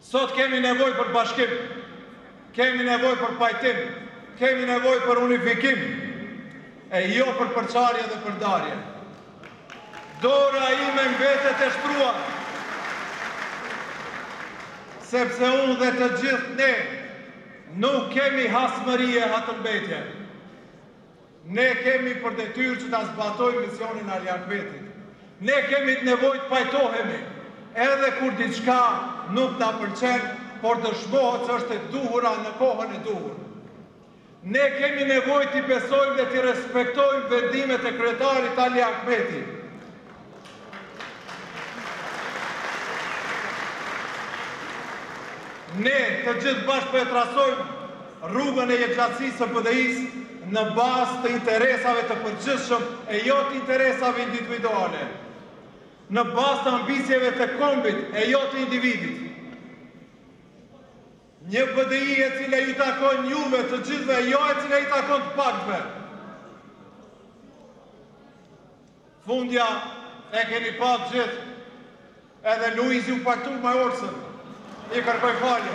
Sot kemi nevojë për bashkim, kemi nevojë për pajtim, kemi nevojë për unifikim, e jo për përçarje dhe për ndarje. Dora ime mbetet e shtrirë, sepse unë dhe të gjithë ne nuk kemi hasmëri e hatërmbetje. Ne kemi për detyrë që ta zbatojmë misionin e Ali Ahmetit. Ne kemi nevojë të pajtohemi, edhe kur diçka nuk na pëlqen, por dëshmohet që është e duhura në kohën e duhur. Ne kemi nevojë t'i besojmë dhe t'i respektojmë vendimet e kryetarit Ali Ahmeti. Ne të gjithë bashkë po e trasojmë rrugën e jetëgjatësisë së BDI-së në bazë të interesave të përgjithshëm e jo të interesave individuale, në bazë të ambicieve të kombit e jo të individit. Një BDI e cila ju takon juve të gjithëve, jo e cila i takon të pakëve. Fundja e keni pa të gjithë. Edhe Luizi u pajtu me Oltën. I kërkoj falje.